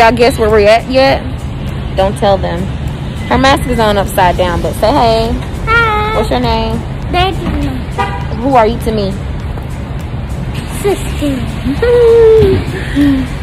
Y'all guessed where we're at yet? Don't tell them. Her mask is on upside down, but say hey. Hi. What's your name? Daddy. Who are you to me? Sister.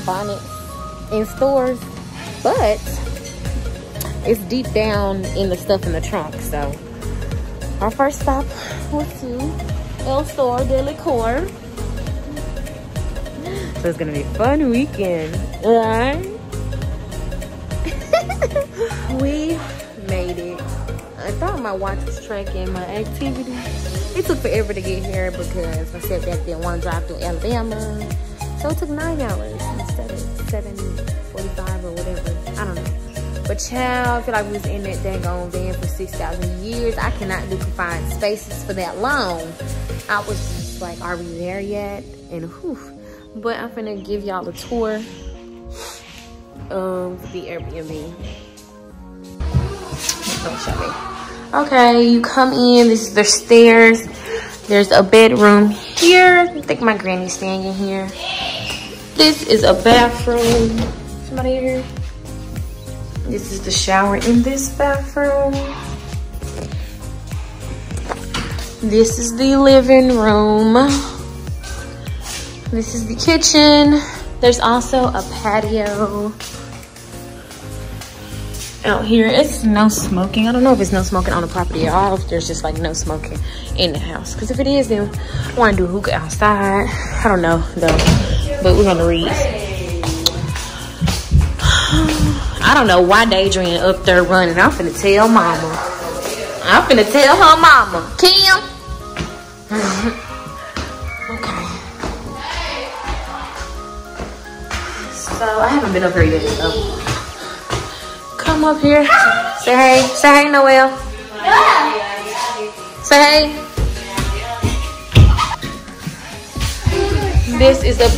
bonnet in stores, but it's deep down in the stuff in the trunk. So our first stop was to El Store de Licor. So it's gonna be a fun weekend, right? we made it. I thought my watch was tracking my activity. It took forever to get here because my stepdad didn't want to drive through Alabama. So it took nine hours instead of 7.45 or whatever. I don't know. But child, I feel like we was in that dang van for 6,000 years. I cannot do confined spaces for that long. I was just like, are we there yet? And whew. But I'm gonna give y'all a tour of the Airbnb. Okay, you come in. This is the stairs. There's a bedroom here. I think my granny's staying in here. This is a bathroom. Somebody here? This is the shower in this bathroom. This is the living room. This is the kitchen. There's also a patio out here. It's no smoking. I don't know if it's no smoking on the property at all. If there's just like no smoking in the house. Because if it is, then I want to do hookah outside. I don't know though. But we're gonna read. I don't know why Daydream up there running. I'm finna tell mama. I'm finna tell her mama. Kim. So I haven't been up here yet. So come up here. Say hey. Say hey, Noel. Say hey. This is a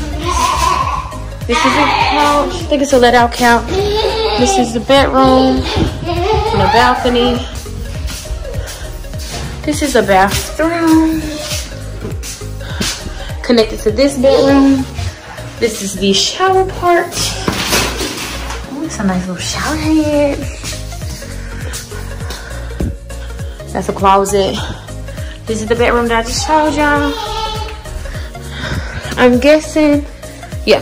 this is a couch. I think it's a let out couch. This is the bedroom and a balcony. This is a bathroom connected to this bedroom. This is the shower part. Oh, it's a nice little shower head. That's a closet. This is the bedroom that I just showed y'all. I'm guessing, yeah,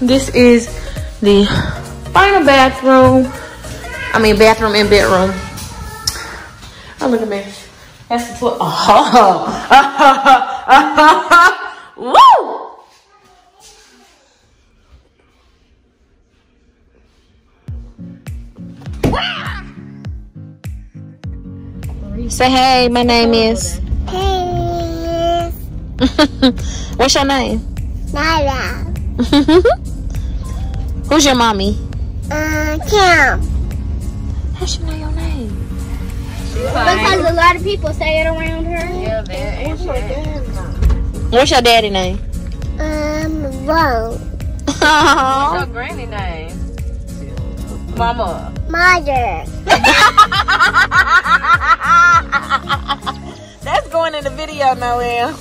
this is the final bathroom. I mean, bathroom and bedroom. Oh, look at me. That's the toilet. Oh. Say hey, my name is. Hey. What's your name? Nala. Who's your mommy? Uh, Kim. How she know your name? Because a lot of people say it around her. Yeah, they What's your daddy name? Um, Ron. What's your granny name? Mama. Mother. That's going in the video, Noel.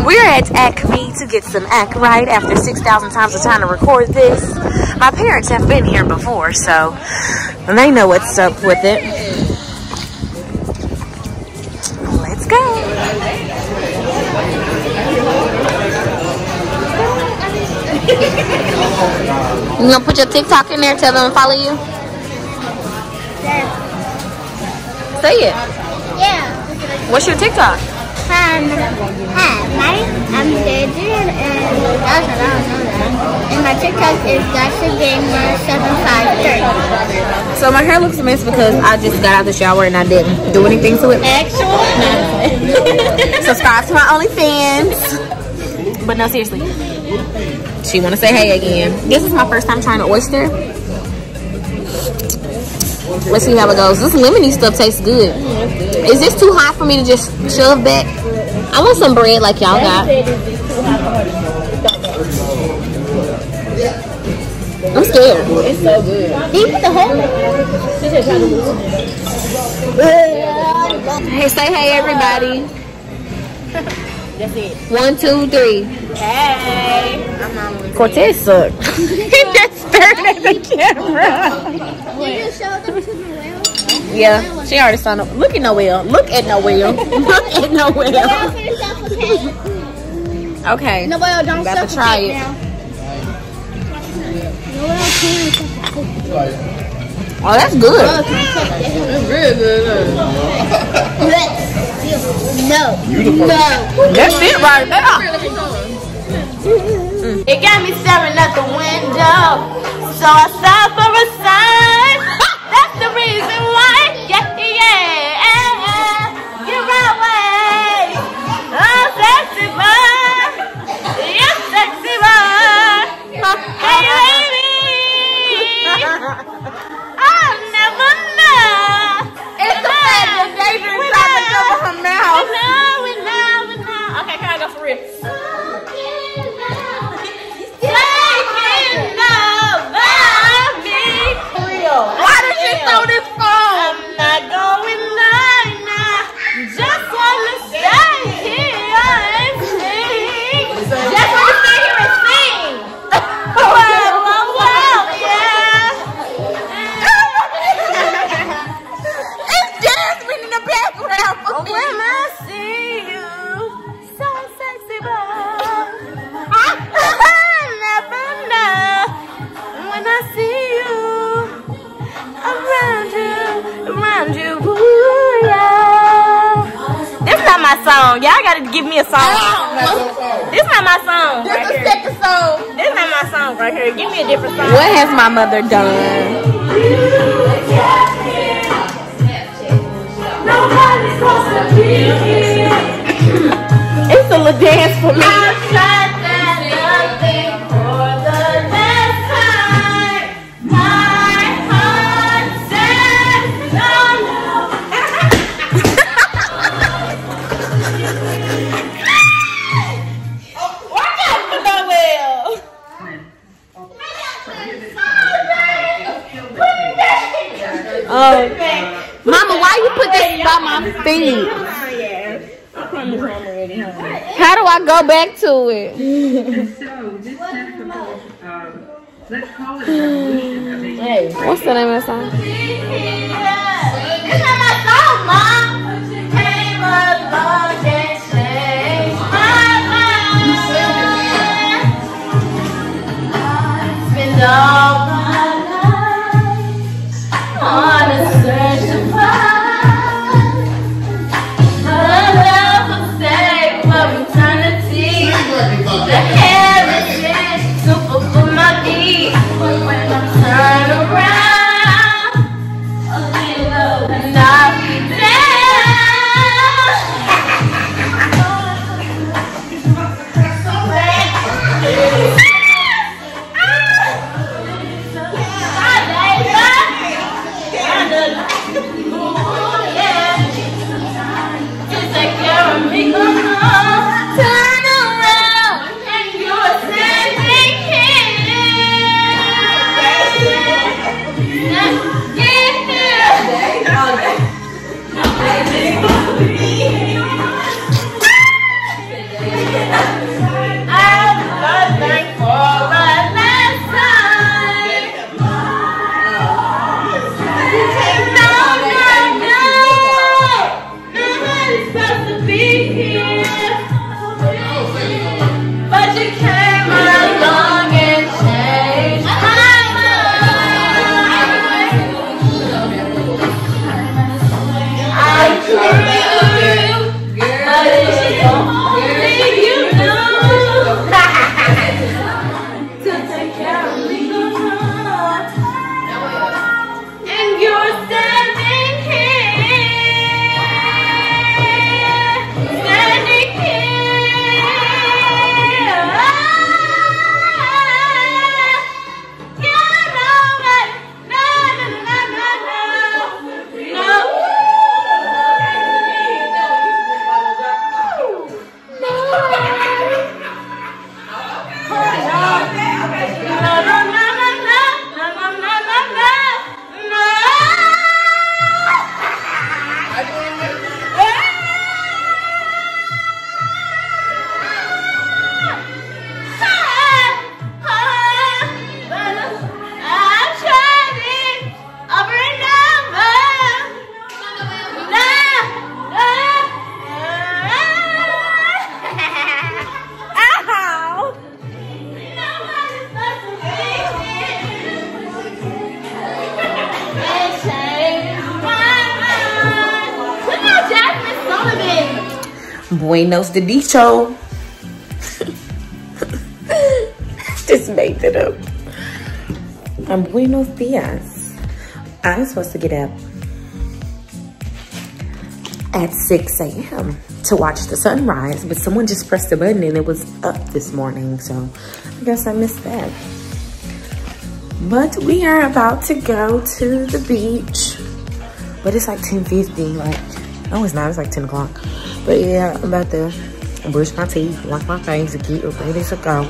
We're at Acme to get some act right after 6,000 times of trying to record this. My parents have been here before, so they know what's up with it. Let's go. You gonna put your TikTok in there, tell them to follow you? Say it. Yeah. What's your TikTok? Um, hi, my I'm Adrian, and that's I don't know that. And my TikTok is Dasha Gamer seven five three. So my hair looks a mess because I just got out the shower and I didn't do anything to it. So subscribe to my OnlyFans. But no, seriously. She wanna say hey again. This is my first time trying an oyster. Let's see how it goes. This lemony stuff tastes good. Is this too hot for me to just shove back? I want some bread like y'all got. I'm scared. It's so good. Put the whole? Hey, say hey everybody. That's it. One, two, three. Hey. Cortez sucked. he just stared at the camera. Did you show them to the? Yeah, she already signed up. Look at Noelle. Look at Noelle. Look at Noelle. Noelle, finish suffocate. Okay. Noelle, don't About to suffocate try it. now. Noelle, please suffocate. Oh, that's good. Noelle, can you take this? It's real good. No. No. That's it right there. It got me staring at the window. So I stopped for a sign. That's the reason why. Yeah, yeah. Give me a song. This not my song. Right here. This not my song right here. Give me a different song. What has my mother done? It's a little dance for me. Back to it? So this um, let's call it revolution of What's the name of the song? Buenos de dicho. Just made it up. Um, buenos dias. I'm supposed to get up at 6 a.m. to watch the sunrise, but someone just pressed the button and it was up this morning, so I guess I missed that. But we are about to go to the beach, but it's like 10.50, like, no it's not, it's like 10 o'clock. But yeah, I'm about to brush my teeth, wash my face, get ready to go.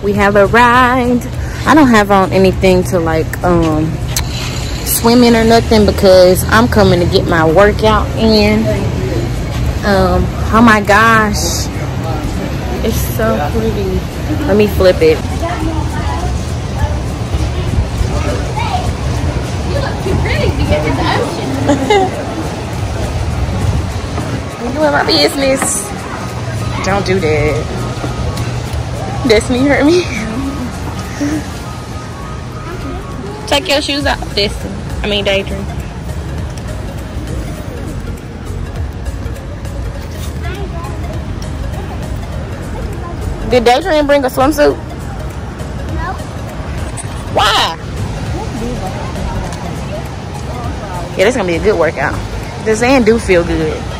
We have arrived. I don't have on anything to like, um, swimming or nothing because I'm coming to get my workout in. Um, oh my gosh. It's so pretty. Let me flip it. My business. Don't do that. Destiny hurt me. Take your shoes off, Destiny. I mean, Daydream. Did Daydream bring a swimsuit? No. Why? Yeah, this is gonna be a good workout. The sand do feel good.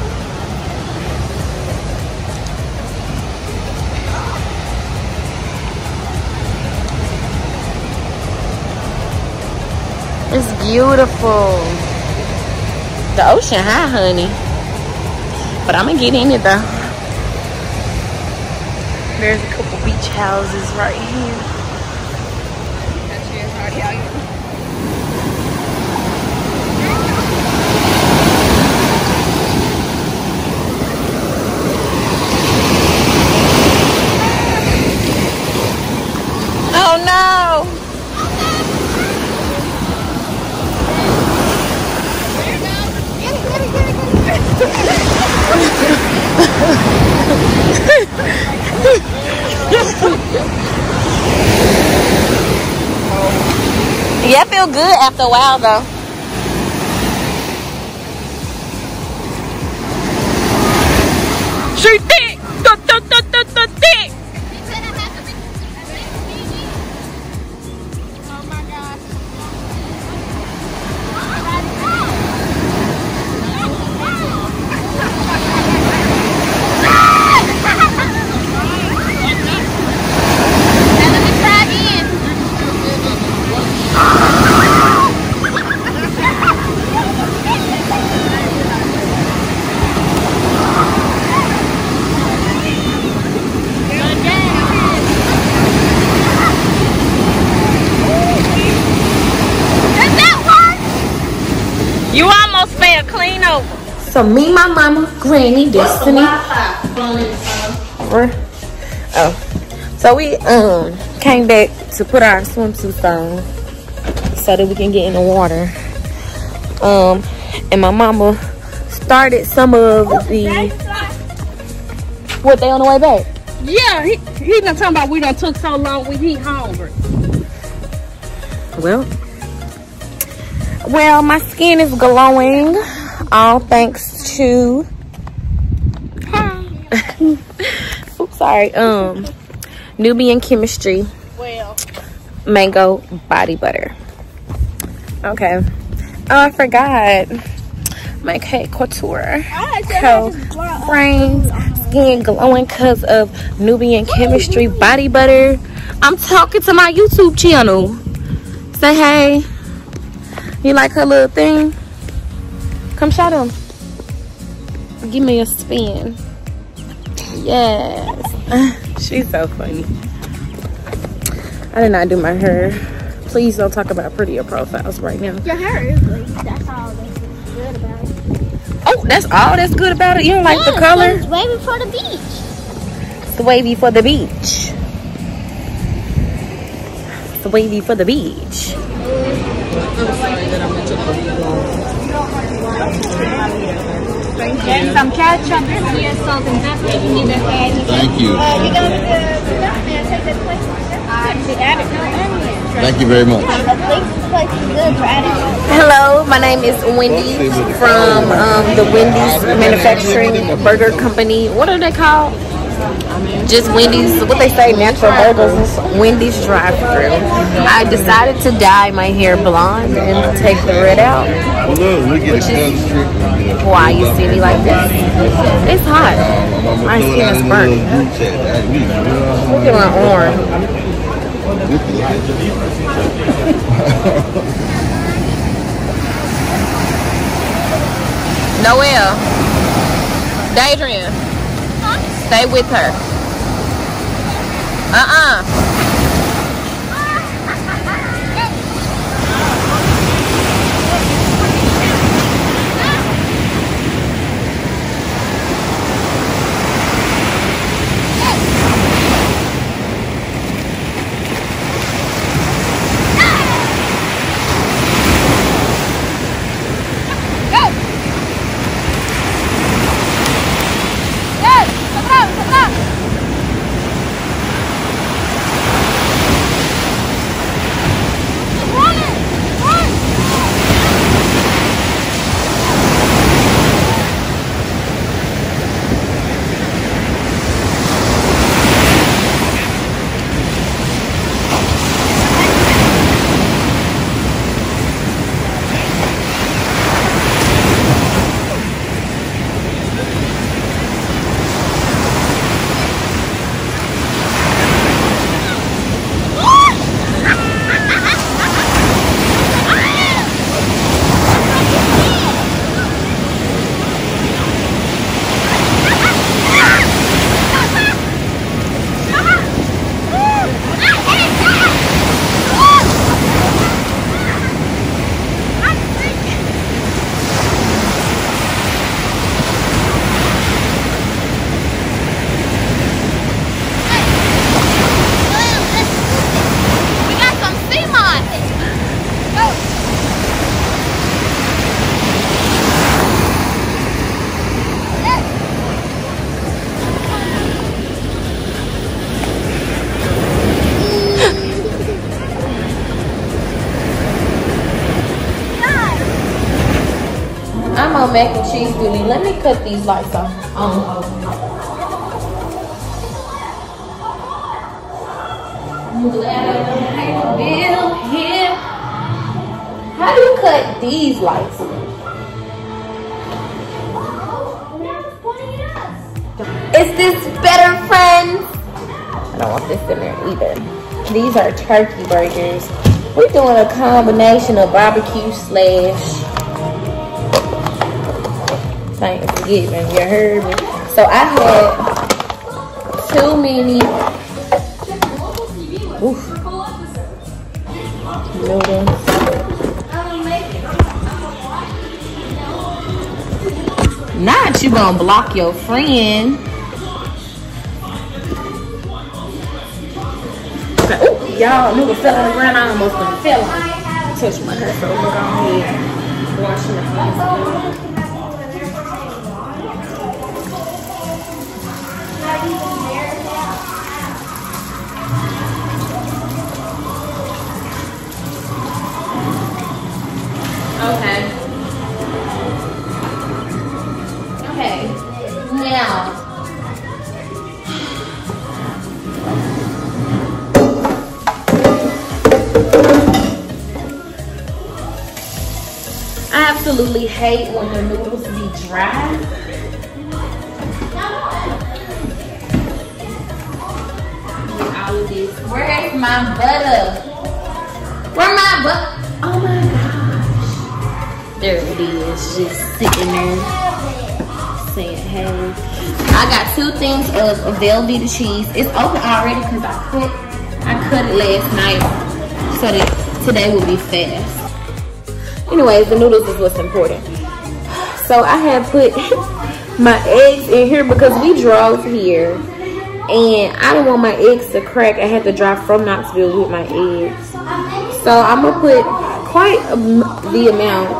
Beautiful. The ocean high, honey. But I'm gonna get in it though. There's a couple beach houses right here. Oh no! Yeah, it feel good after a while though. You almost fell clean over. So me, my mama, Granny, Destiny. Oh, so we um came back to put our swimsuits on so that we can get in the water. Um, and my mama started some of the what they on the way back. Yeah, he, he done talking about we done took so long we he hungry. Well, well, my skin is glowing, all thanks to. Hi. Oops, sorry. Um, Nubian Chemistry Well, Mango Body Butter. Okay. Oh, I forgot. My Kay Kouture. Co frames skin glowing because of Nubian Chemistry Body Butter. I'm talking to my YouTube channel. Say hey. You like her little thing? Come shout him. Give me a spin. Yes. She's so funny. I did not do my hair. Please don't talk about prettier profiles right now. Your hair is like, that's all that's good about it. Oh, that's all that's good about it. You don't like the Yeah, color? It's wavy for the beach. It's wavy for the beach. It's wavy for the beach. And some ketchup here, salt and pepper. You need to add. Thank you. Uh, you got the, the, take the place. Uh, she added no onion. Thank you very much. This place is good, right? Hello, my name is Wendy from um, the Wendy's Manufacturing Burger Company. What are they called? Just Wendy's, what they say, natural burgers. Wendy's drive through. I decided to dye my hair blonde and take the red out. Well, look, we get Which a is- strip. Why you see me like this? It's hot. My skin is burnt. Look at my arm. Noelle. Daydream. Stay with her. Uh-uh. We me cut these lights off. I'm glad I here. How do you cut these lights? Is this better, friends? I don't want this in there either. These are turkey burgers. We're doing a combination of barbecue slash Thanksgiving. You heard me. So I had too many oof, noodles. Not you gonna block your friend. Y'all, noodle fell on the ground. I almost fell on. Touched my hair, so we're go. Washing the. Okay. Okay. Now. I absolutely hate when the noodles be dry. My butter? Where my butter? Oh my gosh. There it is, just sitting there saying hey. I got two things of Velveeta cheese. It's open already because I cut I cut it last night so that today will be fast. Anyways, the noodles is what's important. So I had put my eggs in here because we drove here and I don't want my eggs to crack. I had to drive from Knoxville with my eggs. So I'm gonna put quite a, the amount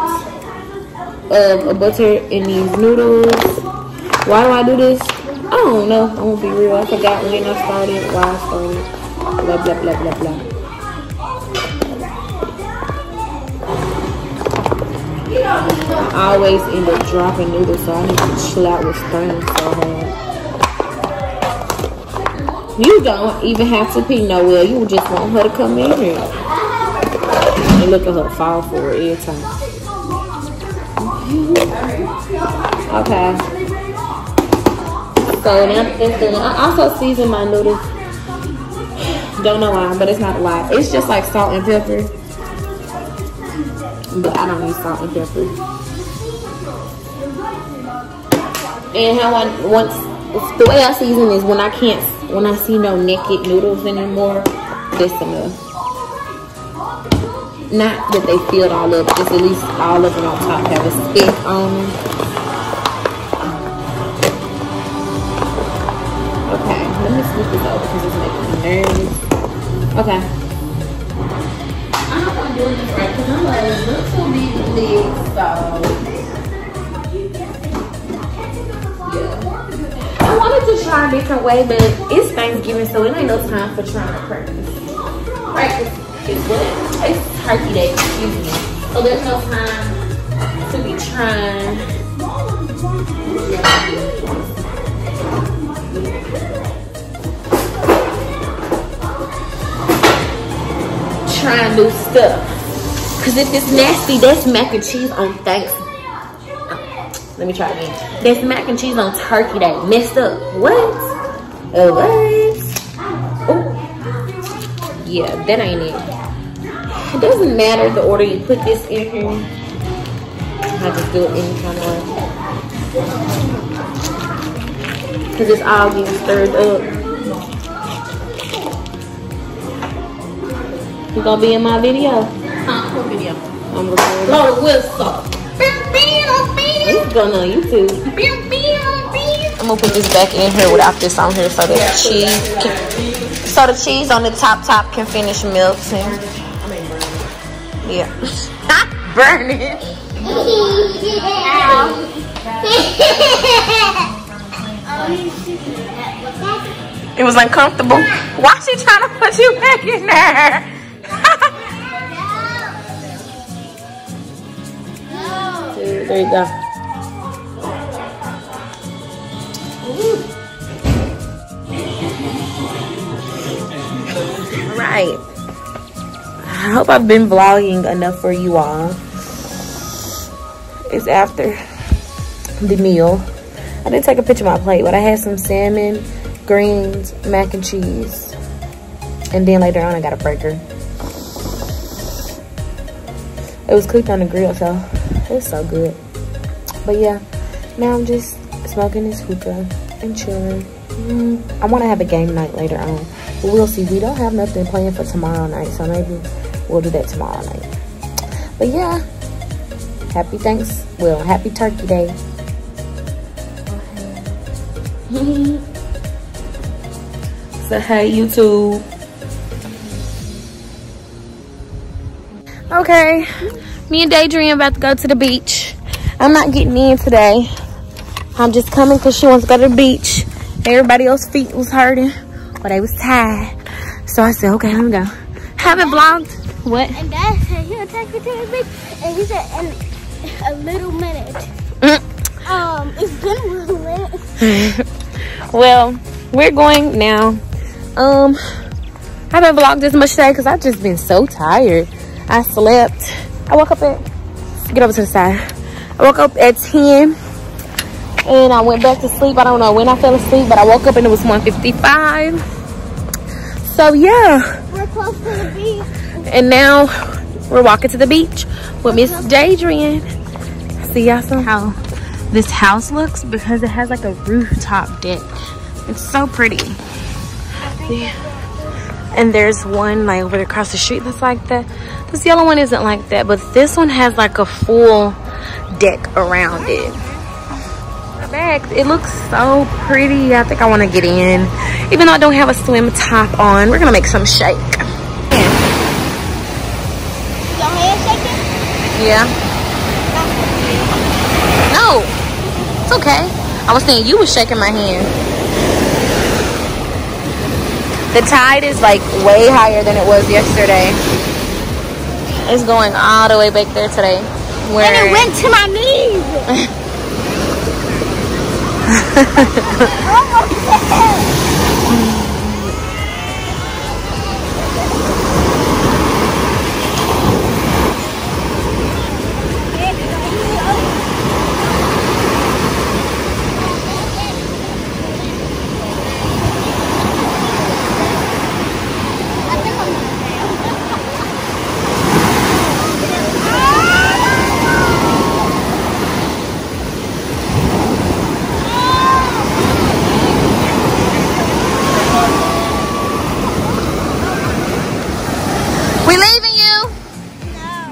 of butter in these noodles. Why do I do this? I don't know. I'm gonna be real. I forgot when I started, why I started, blah, blah, blah, blah, blah. I always end up dropping noodles, so I need to chill out with stirring so hard. You don't even have to pee nowhere. You just want her to come in here. And look at her fall for it every time. Okay. So now that that's I also season my noodles. Don't know why, but it's not a lot. It's just like salt and pepper. But I don't use salt and pepper. And how I once the way I season is when I can't when I see no naked noodles anymore, that's enough. Not that they filled all up, just at least all of them on top have a stick on them. Okay, let me switch this over because it's making me nervous. Okay. I don't want to do this right because I'm like, look so big so. To try a different way, but it's Thanksgiving, so it ain't no time for trying to practice. Practice is what? It's turkey day, excuse me. So there's no time to be trying. Trying new stuff. Cause if it's nasty, that's mac and cheese on thanks. Let me try again. That's mac and cheese on turkey day. Messed up. What? Oh, what? Oh. Yeah, that ain't it. It doesn't matter the order you put this in here. I just do it any kind of way. Cause it's all getting stirred up. You gonna be in my video? Huh, what video? I'm recording. Blow the whistle. It's going on YouTube. I'm gonna put this back in here without this on here so the cheese can, so the cheese on the top top can finish melting. Yeah. Burn it. It was uncomfortable. Why she trying to put you back in there? there you go. Right. I hope I've been vlogging enough for you all. It's after the meal. I didn't take a picture of my plate, but I had some salmon, greens, mac and cheese. And then later on, I got a breaker. It was cooked on the grill, so it's so good. But yeah, now I'm just smoking this hookah and chilling. Mm, I want to have a game night later on. But we'll see. We don't have nothing planned for tomorrow night, so maybe we'll do that tomorrow night. But yeah, happy thanks. Well, happy Turkey Day. so hey YouTube. Okay, me and Daydream about to go to the beach. I'm not getting in today. I'm just coming because she wants to go to the beach. Everybody else's feet was hurting but they was tired. So I said, okay, let me go. Haven't vlogged. What? And Dad said he'll take me to the beach, and he said in a little minute. Mm. Um, it's been a little minute. Well, we're going now. Um, I haven't vlogged this much today because I've just been so tired. I slept. I woke up at, get over to the side. I woke up at 10 and I went back to sleep. I don't know when I fell asleep, but I woke up and it was 1.55. So yeah, We're close to the beach. and now we're walking to the beach with Miss Jadrian. See y'all soon. How this house looks because it has like a rooftop deck. It's so pretty. Yeah. And there's one like over across the street that's like that. This yellow one isn't like that, but this one has like a full deck around it. My bags, it looks so pretty. I think I want to get in. Even though I don't have a swim top on, we're gonna make some shake. Your shaking? Yeah. No, it's okay. I was saying you was shaking my hand. The tide is like way higher than it was yesterday. It's going all the way back there today. Where? And it went to my knees. leaving you.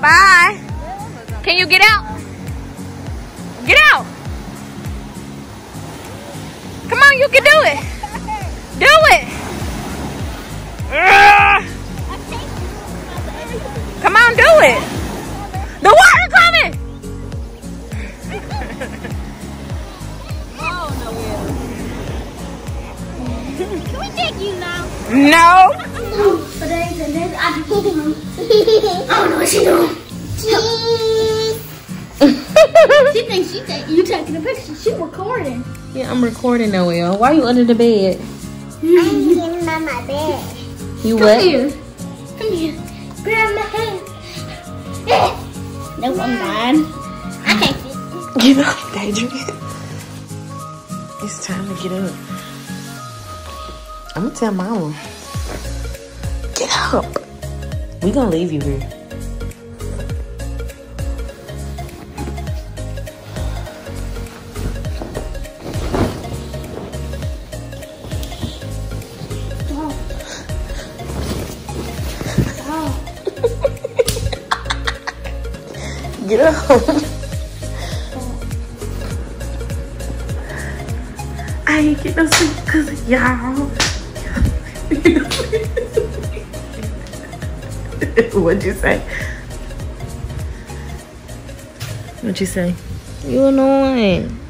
Bye. Can you get out? Get out. Come on, you can do it. I'm recording Noel. Why you under the bed? I'm getting on my bed. You Come what? here. Come here. Grab my hand. no, I'm not. I can't. Get up, Adrian. It's time to get up. I'm gonna tell mama. Get up. We gonna leave you here. Get up. I ain't get no sleep because of y'all. What'd you say? What'd you say? You annoying.